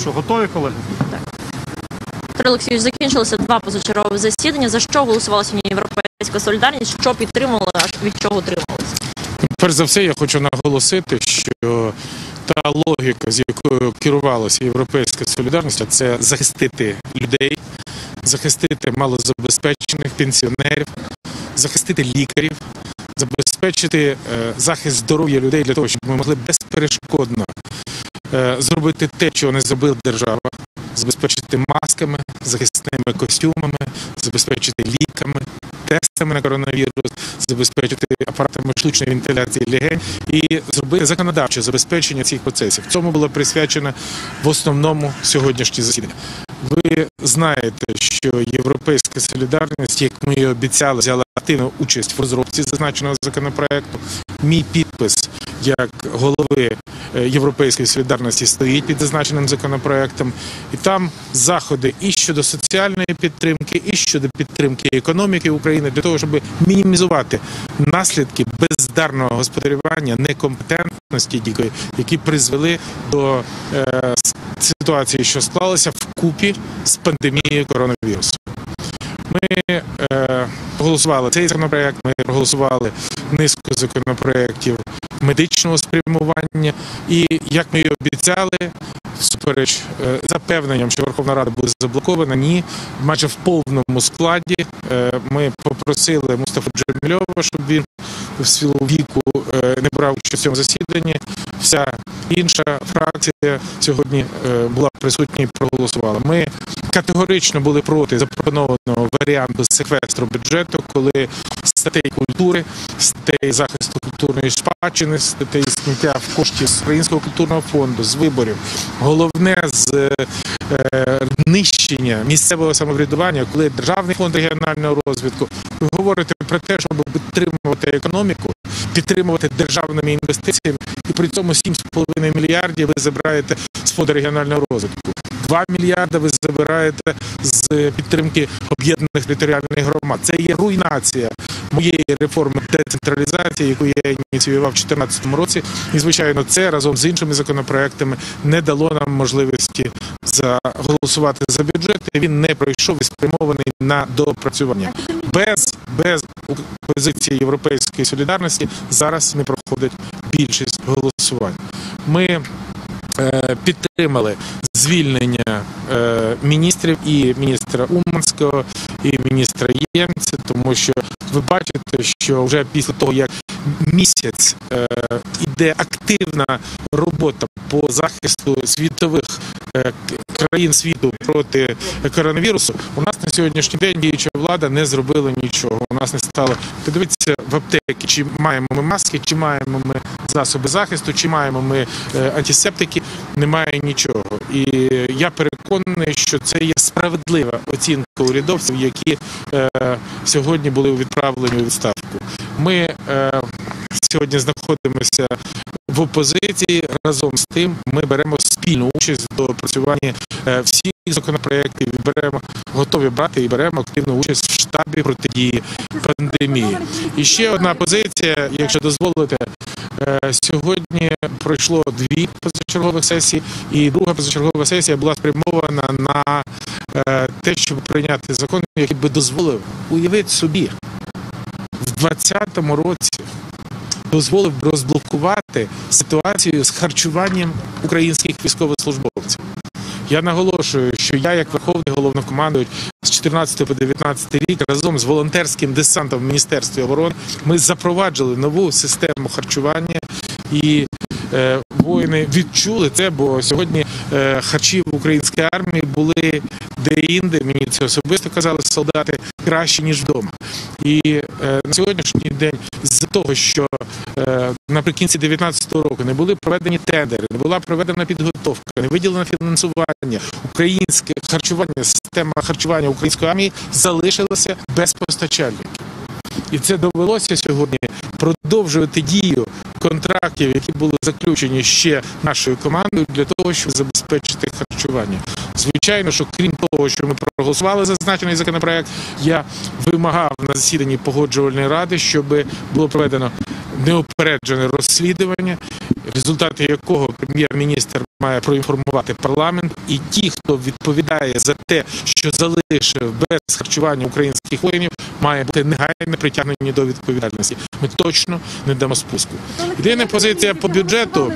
Що, готові, колеги? Петро Олексійович, закінчилося два позачергові засідання. За що голосувала сьогодні європейська солідарність? Що підтримували, а від чого утримувалися? Перш за все, я хочу наголосити, що та логіка, з якою керувалася європейська солідарність, це захистити людей, захистити малозабезпечених пенсіонерів, захистити лікарів, забезпечити е, захист здоров'я людей для того, щоб ми могли безперешкодно е, зробити те, чого не зробила держава, забезпечити масками, захисними костюмами, забезпечити ліками, тестами на коронавірус, забезпечити апаратами штучної вентиляції легень і зробити законодавче забезпечення цих процесів. Цьому було присвячено в основному сьогоднішнє засідання. Ви знаєте, що європейська солідарність, як ми і обіцяли, взяла активну участь в розробці зазначеного законопроекту. Мій підпис як голови е, європейської солідарності стоїть під зазначеним законопроектом, і там заходи і щодо соціальної підтримки, і щодо підтримки економіки України для того, щоб мінімізувати наслідки бездарного господарювання, некомпетентності які призвели до е, ситуації, що склалася вкупі з пандемією коронавірусу. Ми е, проголосували цей законопроект, ми проголосували низку законопроєктів медичного спрямування. І як ми і обіцяли, всупереч е, запевненням, що Верховна Рада буде заблокована, ні, майже в повному складі е, ми попросили Мустафу Джемільова, щоб він в силу віку е, не брав участь в цьому засіданні. Вся інша фракція сьогодні е, була присутня і проголосувала. Ми категорично були проти запропонованого варіанту секвестру бюджету, коли статей культури, статей захисту культурної спадщини, статей зняття в коштів з українського культурного фонду, з виборів. Головне з е, нищення місцевого самоврядування, коли державний фонд регіонального розвитку. Ви говорите про те, щоб підтримувати економіку, підтримувати державними інвестиціями, і при цьому 7,5 мільярдів ви забираєте з фонду регіонального розвитку. 2 мільярди ви забираєте з підтримки об'єднаних територіальних громад. Це є руйнація моєї реформи децентралізації, яку я ініціював у 2014 році. І звичайно, це разом з іншими законопроектами не дало нам можливості заголосувати за бюджет. і Він не пройшов і спрямований на допрацювання. Без, без позиції європейської солідарності зараз не проходить більшість голосувань. Ми підтримали звільнення е, міністрів і міністра Уманського, і міністра Ємця, тому що ви бачите, що вже після того, як місяць е, іде активна робота по захисту світових е, країн світу проти коронавірусу, у нас на сьогоднішній день діюча влада не зробила нічого. У нас не стало подивитися в аптеки, чи маємо ми маски, чи маємо ми засоби захисту, чи маємо ми е, антисептики. Немає нічого. І я переконаний, що це є справедлива оцінка урядовців, які е, сьогодні були відправлені у відставку. Ми е, сьогодні знаходимося в опозиції. Разом з тим ми беремо спільну участь до опрацювання е, всіх законопроєктів. і Беремо готові брати і беремо активну участь в штабі протидії пандемії. І ще одна позиція, якщо дозволите. Е, Сьогодні пройшло дві позачергових сесії, і друга позачергова сесія була спрямована на е, те, щоб прийняти закон, який би дозволив уявити собі в 2020 році дозволив розблокувати ситуацію з харчуванням українських військовослужбовців. Я наголошую, що я, як верховний головнокомандуючий з 14 по 19 рік, разом з волонтерським десантом в Міністерстві оборони, ми запроваджили нову систему харчування і. е, Воїни відчули це, бо сьогодні е, харчі в українській армії були де-інде, мені це особисто казали солдати, краще, ніж вдома. І е, на сьогоднішній день з-за того, що е, наприкінці 2019 року не були проведені тендери, не була проведена підготовка, не виділено фінансування, українське харчування, система харчування української армії залишилася без постачальників. І це довелося сьогодні продовжувати дію контрактів, які були заключені ще нашою командою для того, щоб забезпечити харчування. Звичайно, що крім того, що ми проголосували зазначений законопроект, я вимагав на засіданні погоджувальної ради, щоб було проведено неупереджене розслідування, результати якого прем'єр-міністр має проінформувати парламент, і ті, хто відповідає за те, що залишив без харчування українських воїнів, має бути негайно притягнені до відповідальності. Ми точно не дамо спуску. Єдина позиція по бюджету.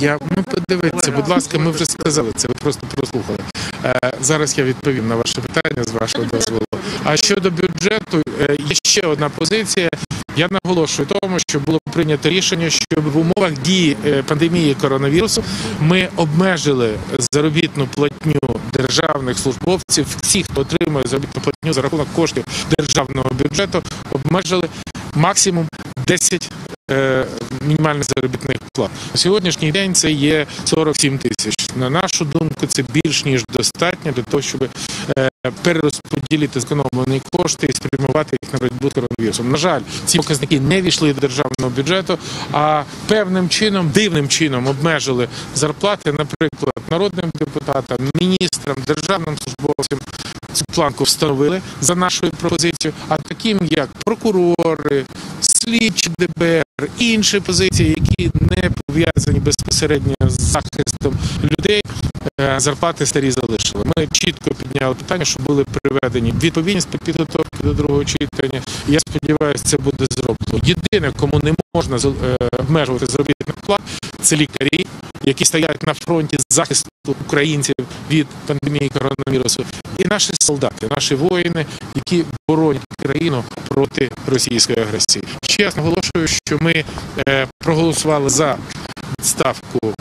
Я ну подивіться, будь ласка, ми вже сказали це. Ви просто прослухали. Е, зараз я відповім на ваше питання з вашого дозволу. А щодо бюджету, е, є ще одна позиція. Я наголошую тому, що було прийнято рішення, щоб в умовах дії е, пандемії коронавірусу ми обмежили заробітну платню державних службовців, всіх, хто отримує заробітну платню за рахунок коштів державного бюджету, обмежили максимум 10 е, мінімальних заробітних плат. На сьогоднішній день це є 47 тисяч. На нашу думку, це більш ніж достатньо для того, щоб е, перерозподілити зекономлені кошти і спрямувати їх на боротьбу з коронавірусом. На жаль, ці показники не війшли до державного бюджету, а певним чином, дивним чином обмежили зарплати, наприклад, народним депутатам, міністрам, державним службовцям. Цю планку встановили за нашою пропозицією, а таким як прокурори, слідчі ДБР, інші позиції, які не пов'язані безпосередньо з захистом людей, зарплати старі залишили. Ми чітко підняли питання, що були приведені відповідність при підготовці до другого читання. Я сподіваюся, це буде зроблено. Єдине, кому не можна е, обмежувати заробітних плат, це лікарі, які стоять на фронті захисту українців від пандемії коронавірусу, і наші солдати, наші воїни, які боронять країну проти російської агресії. Ще раз наголошую, що ми е, проголосували за відставку е,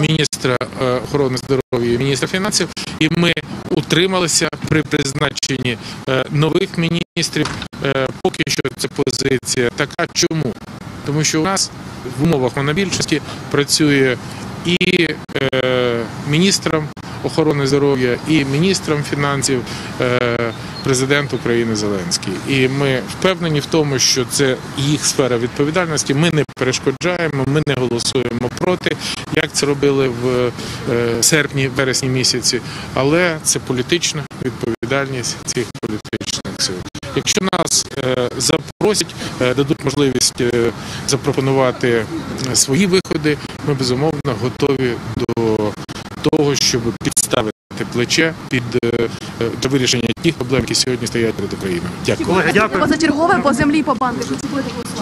міністра е, охорони здоров'я і міністра фінансів, і ми утрималися при призначенні е, нових міністрів. Е, поки що ця позиція така. Чому? Тому що у нас в умовах монобільшості працює і е, міністром охорони здоров'я, і міністром фінансів е, президент України Зеленський. І ми впевнені в тому, що це їх сфера відповідальності. Ми не перешкоджаємо, ми не голосуємо проти, як це робили в е, серпні, вересні місяці. Але це політична відповідальність цих політичних сил. Якщо нас е, запросять, дадуть можливість запропонувати свої виходи, ми безумовно готові до того, щоб підставити плече під е, для вирішення тих проблем, які сьогодні стоять перед Україною. Дякую. Дякую. Позачергове по землі, по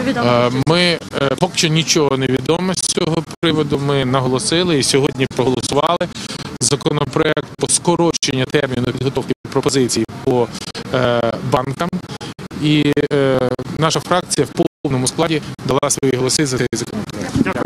відомо? Е, Ми е, поки що нічого не відомо з цього приводу. Ми наголосили і сьогодні проголосували законопроект по скороченню терміну підготовки пропозицій по е, банкам. І е, наша фракція в повному складі дала свої голоси за цей законопроект. Дякую.